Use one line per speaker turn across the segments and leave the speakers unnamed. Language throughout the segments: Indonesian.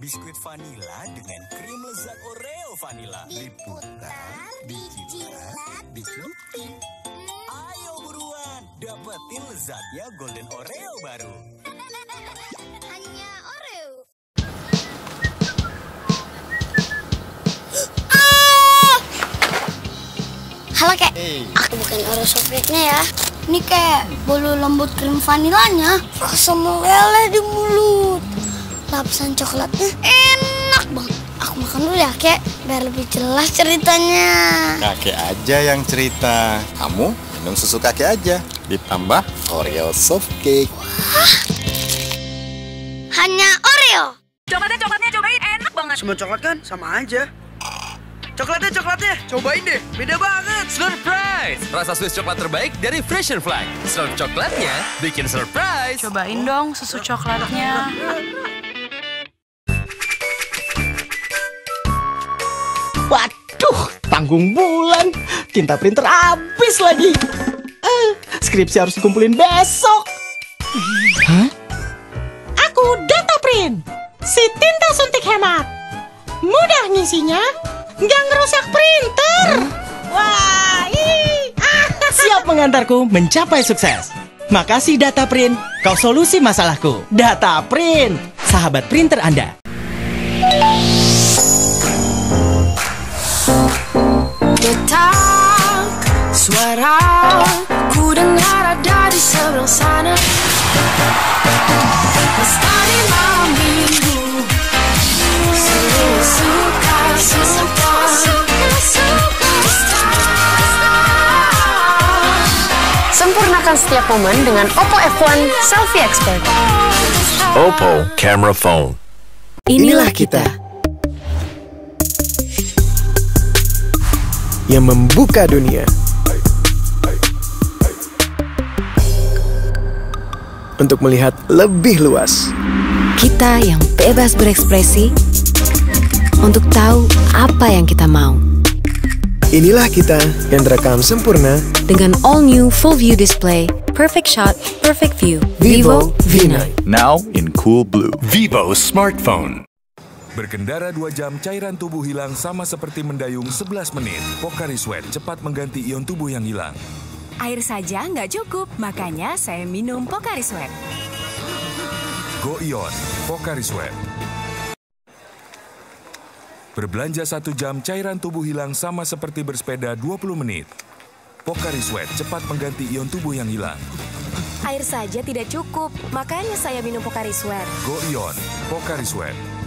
Biskuit vanila dengan krim lezat Oreo vanila.
Diputar, dijilat, dicelupin.
Ayo buruan, dapetin lezatnya Golden Oreo baru.
Hanya Oreo. Halo kek, aku bukan Oreo sofritnya ya. Ini kayak bolu lembut krim vanilanya, rasa meleleh di mulut. Lapisan coklatnya enak banget. Aku makan dulu ya kek, biar lebih jelas ceritanya.
Kakek aja yang cerita. Kamu minum susu kakek aja. Ditambah Oreo soft cake.
Hanya Oreo.
Coklatnya, coklatnya cobain enak banget.
Semua coklat kan sama aja. Coklatnya, coklatnya. Cobain deh, beda banget.
Surprise! Rasa Swiss coklat terbaik dari Fresh and Flag. Slurp coklatnya bikin surprise.
Cobain dong susu coklatnya.
tanggung bulan. Tinta printer habis lagi. Eh, skripsi harus dikumpulin besok. Hah?
Aku Data Print, si tinta suntik hemat. Mudah ngisinya, nggak ngerusak printer. Wah, ih.
Siap mengantarku mencapai sukses. Makasih Data Print, kau solusi masalahku. Data Print, sahabat printer Anda.
Detak suara ku dengar ada di seberang sana. Pesta di malam minggu, seluruh suka suka
Sempurnakan setiap momen dengan Oppo F1 Selfie Expert.
Oppo Camera Phone.
Inilah kita yang membuka dunia untuk melihat lebih luas.
Kita yang bebas berekspresi untuk tahu apa yang kita mau.
Inilah kita yang terekam sempurna
Dengan all new full view display, perfect shot, perfect view.
Vivo V9.
Now in cool blue. Vivo smartphone.
Berkendara 2 jam, cairan tubuh hilang sama seperti mendayung 11 menit. Pocari Sweat cepat mengganti ion tubuh yang hilang.
Air saja nggak cukup, makanya saya minum Pocari Sweat.
Go Ion, Pocari Sweat. Berbelanja satu jam, cairan tubuh hilang sama seperti bersepeda 20 menit. Pocari Sweat cepat mengganti ion tubuh yang hilang.
Air saja tidak cukup, makanya saya minum Pocari Sweat.
Go Ion, Pocari Sweat.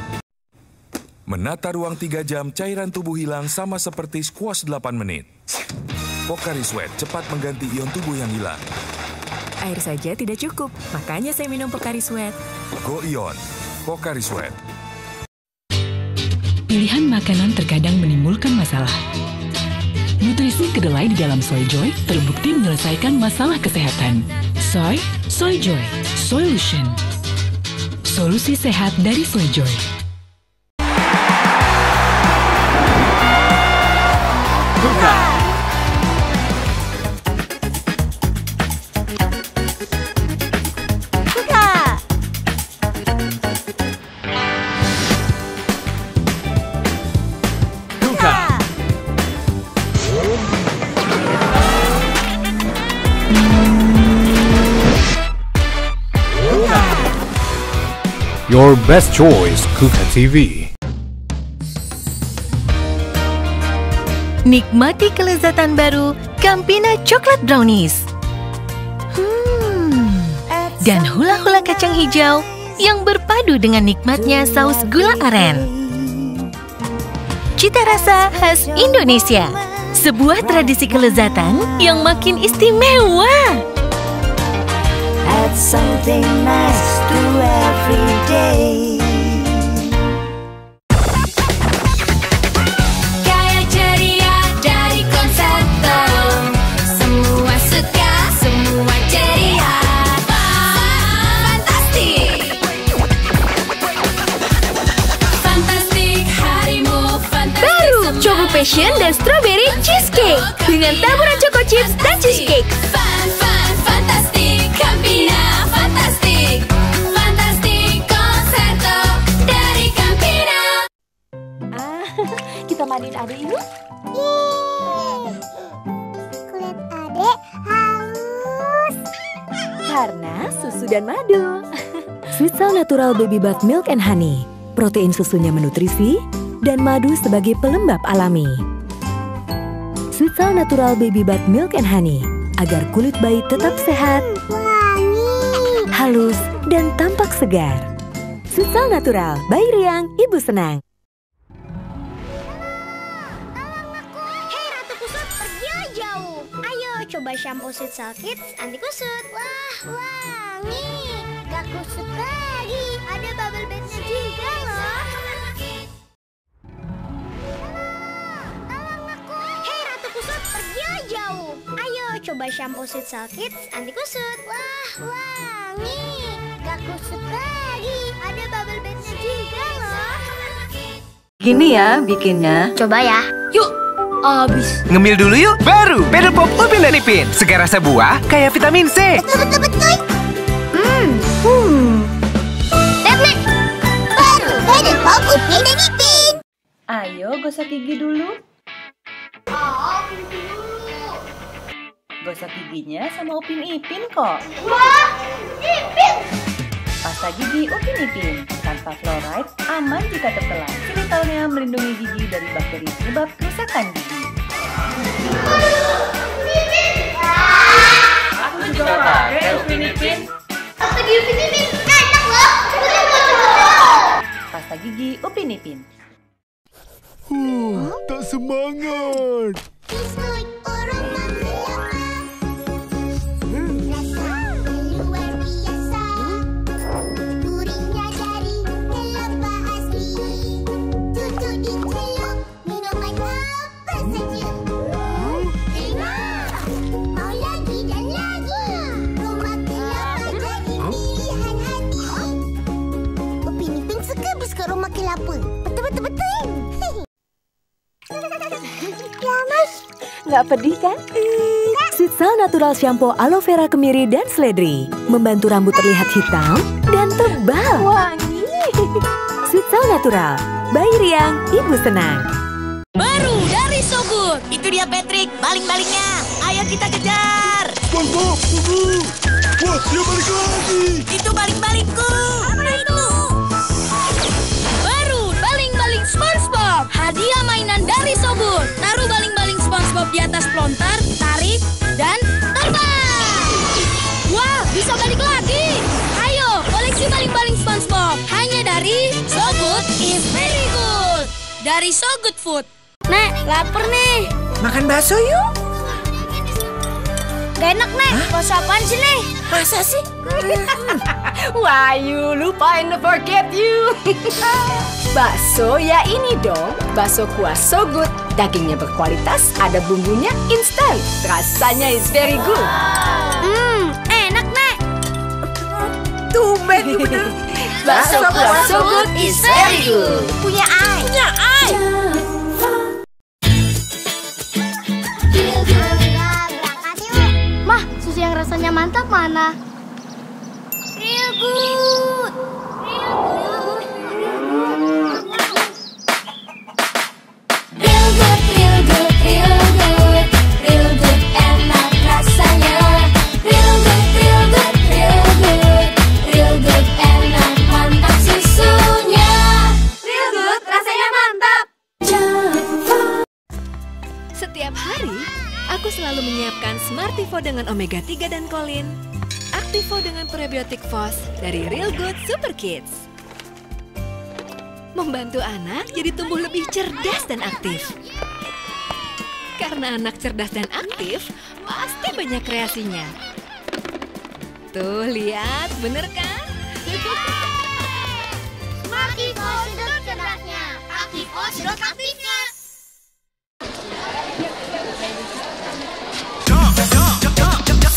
Menata ruang 3 jam, cairan tubuh hilang sama seperti squash 8 menit. Pocari Sweat cepat mengganti ion tubuh yang hilang.
Air saja tidak cukup, makanya saya minum Pocari Sweat.
Go Ion, Pocari Sweat.
Pilihan makanan terkadang menimbulkan masalah. Nutrisi kedelai di dalam Soy Joy terbukti menyelesaikan masalah kesehatan. Soy, Soy Joy, Solution. Solusi sehat dari Soy Joy.
Your best choice, Kuka TV.
Nikmati kelezatan baru Campina Chocolate Brownies. Hmm. Dan hula-hula kacang hijau yang berpadu dengan nikmatnya saus gula aren. Cita rasa khas Indonesia. Sebuah tradisi kelezatan yang makin istimewa.
Add something nice to every day.
Passion dan Strawberry Cheesecake dengan taburan Choco Chips dan Cheesecake.
Fan, fan, fantastik Campina, fantastik Fantastik konserto dari Campina
mandiin adek yuk.
Kulit adek halus.
Karena susu dan madu.
Sweet Natural Baby Bath Milk and Honey. Protein susunya menutrisi dan madu sebagai pelembab alami. Sweet Sound Natural Baby Bath Milk and Honey agar kulit bayi tetap sehat, halus, dan tampak segar. Sweet Sound Natural, bayi riang, ibu senang.
Coba shampoo Sweet Salt Kids anti kusut. Wah, wangi. Gak kusut lagi. Ada bubble bathnya juga loh. Coba shampoo Sweet Salt Kids anti kusut. Wah, wangi. Gak kusut lagi. Ada bubble bathnya juga loh.
Gini ya bikinnya.
Coba ya.
Yuk. Abis.
Ngemil dulu yuk. Baru Pedal Pop Upin dan Ipin. Segar rasa buah kayak vitamin C.
Betul-betul. Hmm. Hmm. Nek, baru Pedal Pop Upin dan Ipin.
Ayo gosok gigi dulu.
Oh.
Gosok giginya sama Upin Ipin kok.
Wah, Ipin.
Pasta gigi Upin Ipin. Tanpa fluoride, aman jika tertelan. Chemikalnya melindungi gigi dari bakteri penyebab kerusakan gigi.
Aku
juga pakai Upin Ipin.
Pasta gigi Upin Ipin enak loh.
Pasta gigi Upin Ipin.
Huh, tak semangat.
Kelapa. Betul-betul betul. Ya, Mas.
Nggak pedih kan? Sweet Sound Natural Shampoo Aloe Vera Kemiri dan Seledri membantu rambut terlihat hitam dan tebal.
Wangi.
Sweet Natural, bayi riang, ibu senang.
Baru dari Sogut. Itu dia Patrick, baling-balingnya. Ayo kita kejar.
SpongeBob, tunggu. Wah, dia balik lagi.
Itu baling-balingku. Dari Sogut. Taruh baling-baling SpongeBob di atas pelontar, tarik, dan terbang. Wah, bisa balik lagi. Ayo, koleksi baling-baling SpongeBob. Hanya dari Sogut is very good. Dari So Good Food.
Nek, lapar nih.
Makan bakso yuk.
Gak enak, Nek. Bakso apaan sih, Nek?
Masa sih?
Wah, you lupa and forget you. Bakso ya ini dong. Bakso kuah so good. Dagingnya berkualitas, ada bumbunya instan. Rasanya is very good.
Hmm, enak, Nek.
Tumben bener.
Bakso kuah so good is very good.
Punya ai.
Punya ai.
Rasanya mantap mana? Real good. Real
dengan Omega 3 dan Kolin. Aktivo dengan prebiotik FOS dari Real Good Super Kids. Membantu anak jadi tumbuh lebih cerdas dan aktif. Karena anak cerdas dan aktif, pasti banyak kreasinya. Tuh, lihat, bener kan?
Smartivo sedot cerdasnya, Aktivo sedot aktifnya.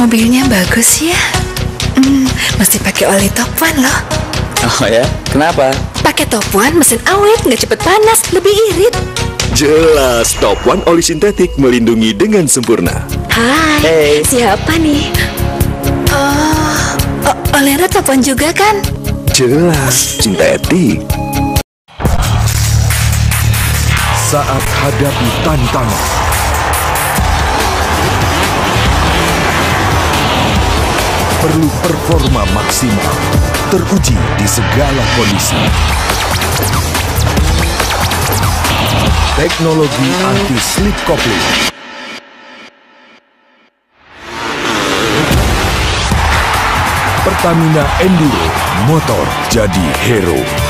Mobilnya bagus ya. Hmm, mesti pakai oli top one loh.
Oh ya? Kenapa?
Pakai top one mesin awet, nggak cepet panas, lebih irit.
Jelas, Top One oli sintetik melindungi dengan sempurna.
Hai,
Hey.
siapa nih? Oh, Olera top one juga kan?
Jelas, sintetik.
Saat hadapi tantangan. Perlu performa maksimal, teruji di segala kondisi. Teknologi anti-slip coupling. Pertamina Enduro, motor jadi hero.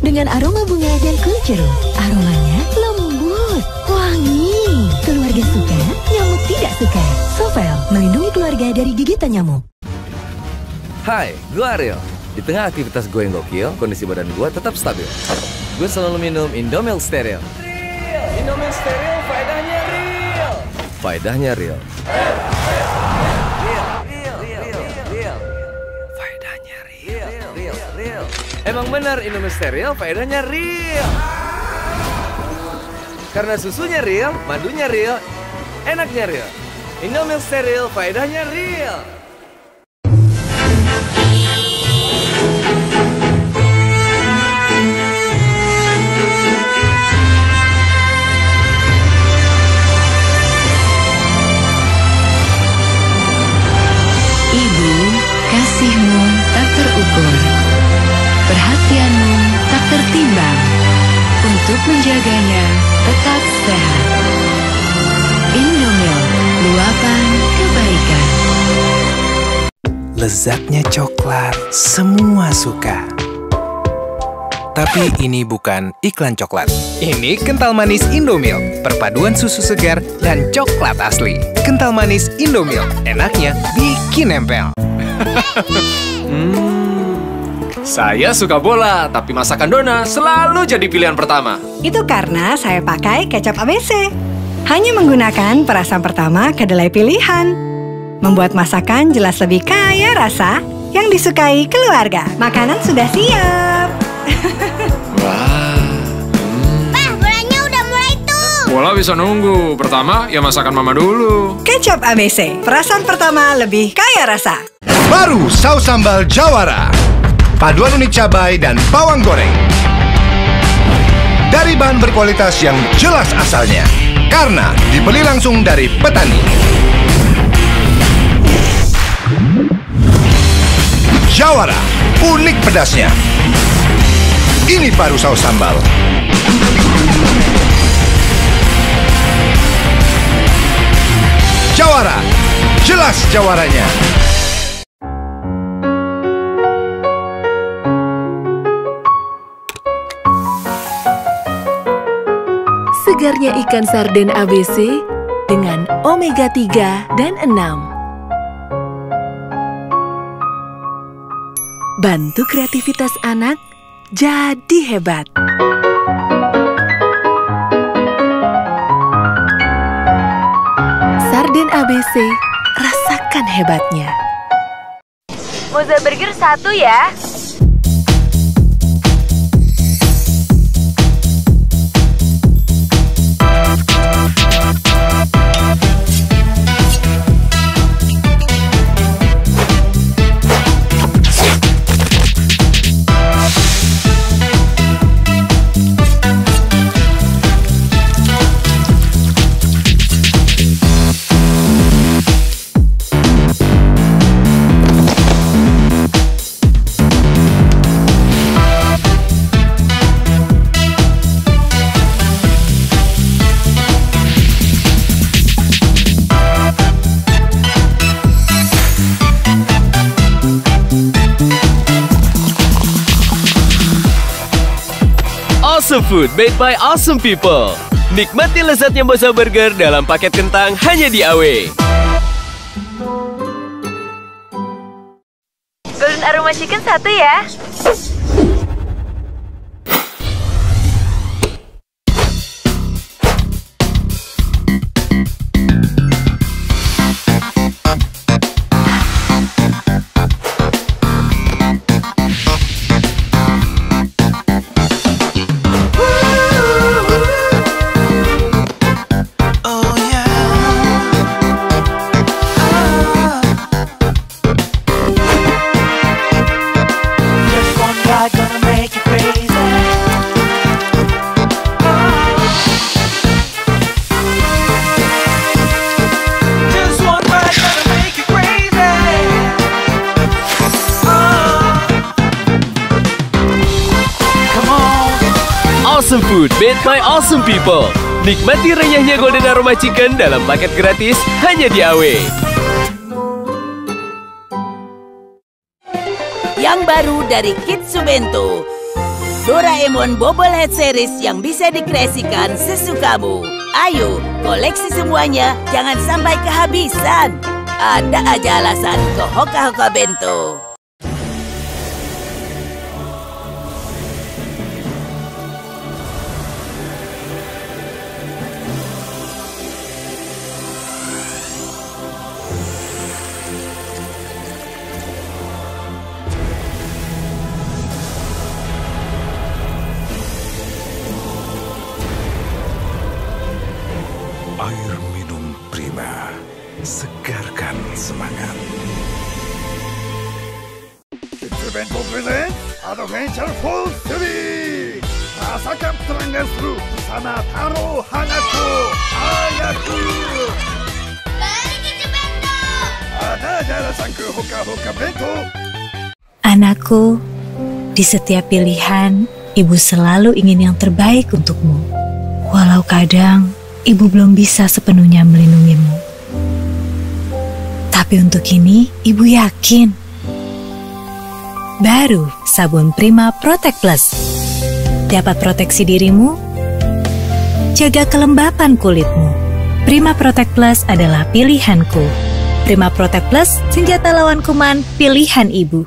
dengan
aroma bunga dan kulit jeruk. Aromanya lembut, wangi. Keluarga suka, nyamuk tidak suka. Sovel melindungi keluarga dari gigitan nyamuk.
Hai, gue Ariel. Di tengah aktivitas gue yang gokil, kondisi badan gue tetap stabil. Gue selalu minum Indomil Stereo.
Indomil stereo faedahnya real.
Faedahnya real. Emang benar Indomil Stereo faedahnya real. Karena susunya real, madunya real, enaknya real. Indomil Stereo faedahnya real.
Ibu, kasihmu Untuk menjaganya tetap sehat. Indomilk, luapan kebaikan.
Lezatnya coklat, semua suka. Tapi ini bukan iklan coklat. Ini kental manis Indomilk, perpaduan susu segar dan coklat asli. Kental manis Indomilk, enaknya bikin nempel.
Saya suka bola, tapi masakan Dona selalu jadi pilihan pertama.
Itu karena saya pakai kecap ABC. Hanya menggunakan perasan pertama kedelai pilihan. Membuat masakan jelas lebih kaya rasa yang disukai keluarga. Makanan sudah siap.
Wah,
Bah, bolanya udah mulai tuh.
bola bisa nunggu. Pertama, ya masakan mama dulu.
Kecap ABC, perasan pertama lebih kaya rasa.
Baru saus sambal Jawara. Paduan unik cabai dan bawang goreng. Dari bahan berkualitas yang jelas asalnya. Karena dibeli langsung dari petani. Jawara, unik pedasnya. Ini baru saus sambal. Jawara, jelas jawaranya.
Segarnya ikan sarden ABC dengan omega 3 dan 6. Bantu kreativitas anak jadi hebat. Sarden ABC, rasakan hebatnya.
Moza Burger satu ya.
Awesome Food made by awesome people. Nikmati lezatnya Bosa Burger dalam paket kentang hanya di AW.
Golden Aroma Chicken satu ya.
Awesome Food made by awesome people. Nikmati renyahnya Golden Aroma Chicken dalam paket gratis hanya di AW.
Yang baru dari Kitsubento. Doraemon Bobblehead Series yang bisa dikreasikan sesukamu. Ayo, koleksi semuanya, jangan sampai kehabisan. Ada aja alasan ke Hoka Hoka Bento.
Adventure Full 3 Rasakan terangan seru bersama Taro Hanako Ayaku Ada jelasan ke Hoka-Hoka Bento
Anakku, di setiap pilihan, ibu selalu ingin yang terbaik untukmu. Walau kadang ibu belum bisa sepenuhnya melindungimu. Tapi untuk ini, ibu yakin. Baru sabun Prima Protect Plus. Dapat proteksi dirimu, jaga kelembapan kulitmu. Prima Protect Plus adalah pilihanku. Prima Protect Plus, senjata lawan kuman pilihan ibu.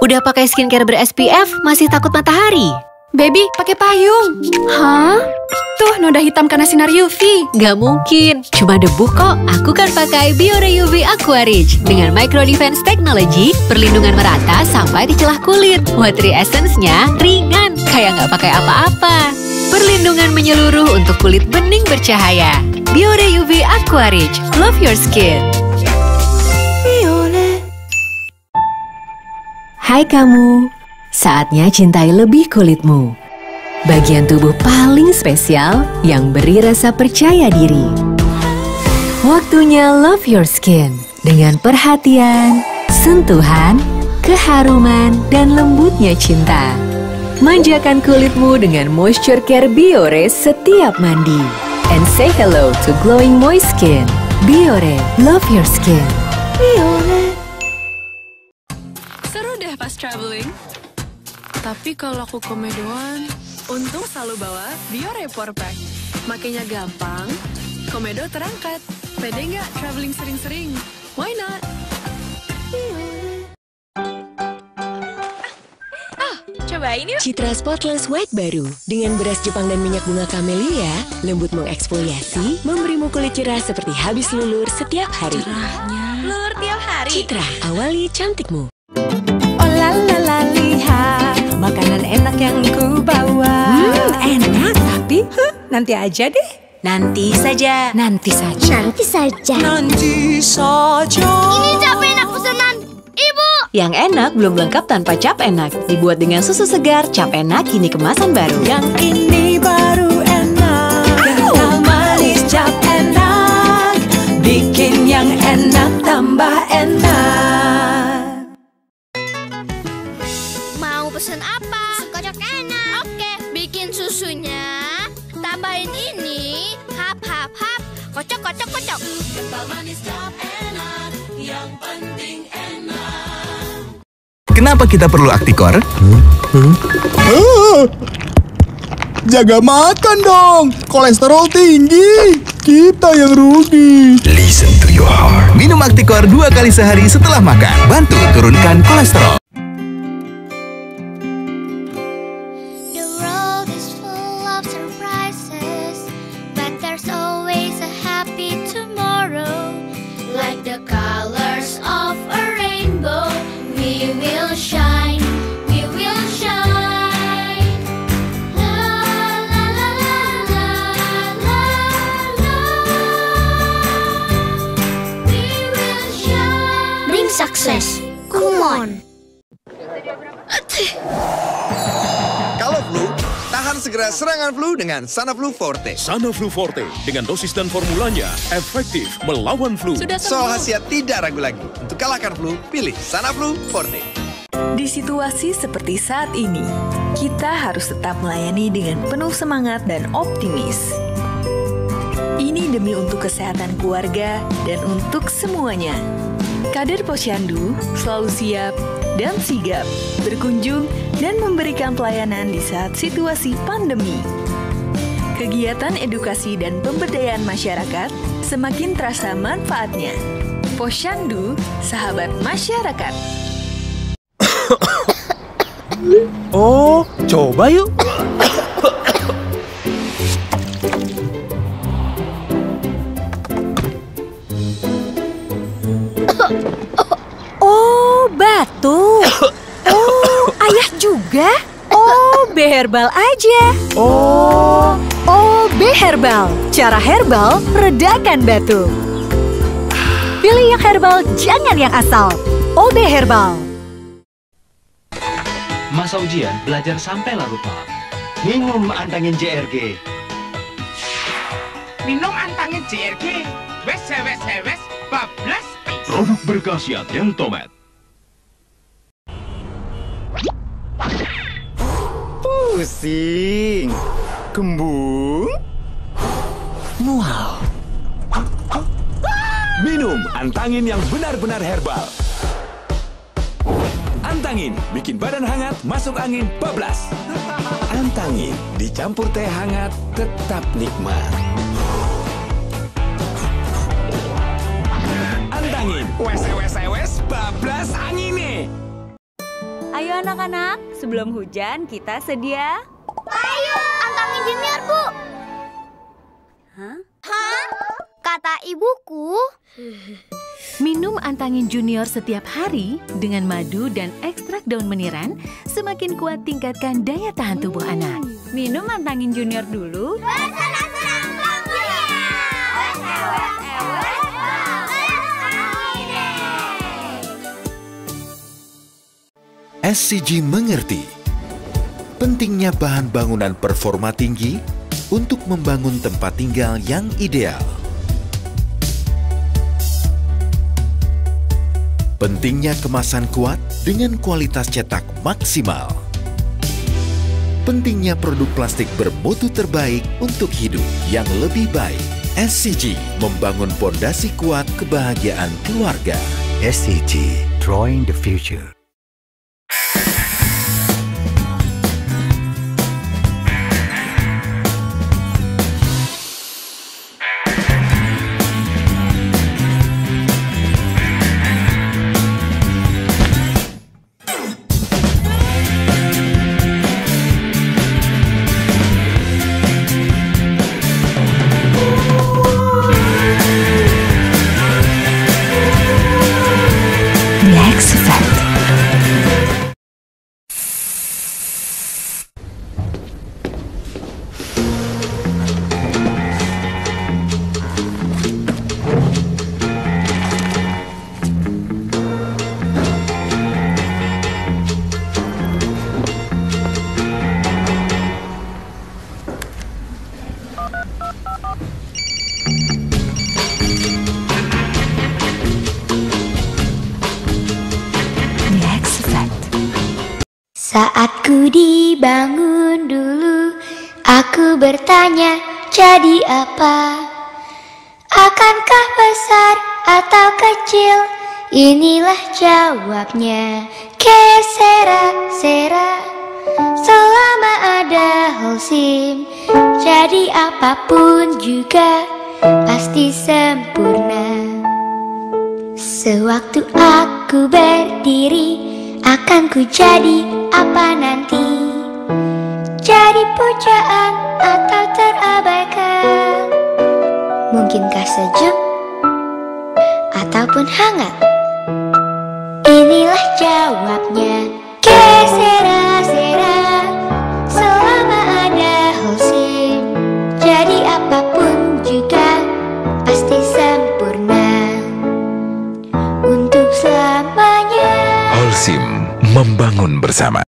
Udah pakai skincare ber-SPF, masih takut matahari?
Baby, pakai payung. Hah? Tuh, noda hitam karena sinar UV.
Gak mungkin, cuma debu kok. Aku kan pakai Biore UV Aqua Rich. Dengan Micro Defense Technology, perlindungan merata sampai di celah kulit. Watery Essence-nya ringan, kayak nggak pakai apa-apa. Perlindungan menyeluruh untuk kulit bening bercahaya. Biore UV Aqua Rich, love your skin. Hai kamu, saatnya cintai lebih kulitmu. Bagian tubuh paling spesial yang beri rasa percaya diri. Waktunya love your skin dengan perhatian, sentuhan, keharuman, dan lembutnya cinta. Manjakan kulitmu dengan Moisture Care Biore setiap mandi. And say hello to glowing moist skin. Biore, love your skin. Biore.
Seru deh pas traveling. Tapi kalau aku komedoan, untung selalu bawa Biore Power Pack. Makanya gampang, komedo terangkat. Pede nggak traveling sering-sering? Why not?
Cobain yuk.
Citra Spotless White baru dengan beras Jepang dan minyak bunga camellia, lembut mengeksfoliasi, memberimu kulit cerah seperti habis lulur setiap hari.
Lulur tiap hari.
Citra, awali cantikmu.
La la la lihat makanan enak yang ku bawa. Hmm, enak tapi huh, nanti aja deh.
Nanti saja.
Nanti saja.
Nanti saja.
Nanti saja.
Ini cap enak pesanan ibu.
Yang enak belum lengkap tanpa cap enak. Dibuat dengan susu segar, cap enak kini kemasan baru.
Yang ini baru enak. Kental manis cap enak. Bikin yang enak tambah enak.
Kocok kocok kocok.
Kental manis cap enak, yang penting enak.
Kenapa kita perlu Aktikor?
Ah, Jaga makan dong. Kolesterol tinggi. Kita yang rugi.
Listen to your heart. Minum Aktikor dua kali sehari setelah makan. Bantu turunkan kolesterol.
Flu, tahan segera serangan flu dengan Sanaflu Forte.
Sanaflu Forte dengan dosis dan formulanya efektif melawan flu.
Soal khasiat tidak ragu lagi. Untuk kalahkan flu, pilih Sanaflu Forte.
Di situasi seperti saat ini, kita harus tetap melayani dengan penuh semangat dan optimis. Ini demi untuk kesehatan keluarga dan untuk semuanya. Kader Posyandu selalu siap dan sigap berkunjung dan memberikan pelayanan di saat situasi pandemi. Kegiatan edukasi dan pemberdayaan masyarakat semakin terasa manfaatnya. Posyandu, sahabat masyarakat.
Oh, coba yuk.
Herbal aja.
Oh.
Oh, B herbal. Cara herbal redakan batu. Pilih yang herbal, jangan yang asal. OB Herbal.
Masa ujian belajar sampai larut malam. Minum antangin JRG.
Minum antangin JRG. Wes, wes, wes, bablas.
Produk berkhasiat yang
Pusing. Kembung.
Mual.
Minum antangin yang benar-benar herbal. Antangin, bikin badan hangat, masuk angin, bablas. Antangin, dicampur teh hangat, tetap nikmat. Antangin, wes wes wes.
Ayo anak-anak, sebelum hujan kita sedia.
Ayo, antangin junior, Bu.
Hah?
Hah? Kata ibuku.
Minum Antangin Junior setiap hari dengan madu dan ekstrak daun meniran semakin kuat tingkatkan daya tahan tubuh anak.
Minum Antangin Junior dulu.
SCG mengerti pentingnya bahan bangunan performa tinggi untuk membangun tempat tinggal yang ideal. Pentingnya kemasan kuat dengan kualitas cetak maksimal. Pentingnya produk plastik bermutu terbaik untuk hidup yang lebih baik. SCG membangun pondasi kuat kebahagiaan keluarga.
SCG, drawing the future.
Ku dibangun dulu, aku bertanya jadi apa? Akankah besar atau kecil? Inilah jawabnya, Que sera, sera Selama ada Holsim Jadi apa pun juga Pasti sempurna Sewaktu aku berdiri Akan ku jadi apa nanti Jadi pujaan atau terabaikan. Mungkinkah sejuk? Ataupun hangat? Inilah jawabnya. Que sera, Selama ada Holsim Jadi apa pun juga Pasti sempurna. Untuk selamanya.
Holsim membangun bersama.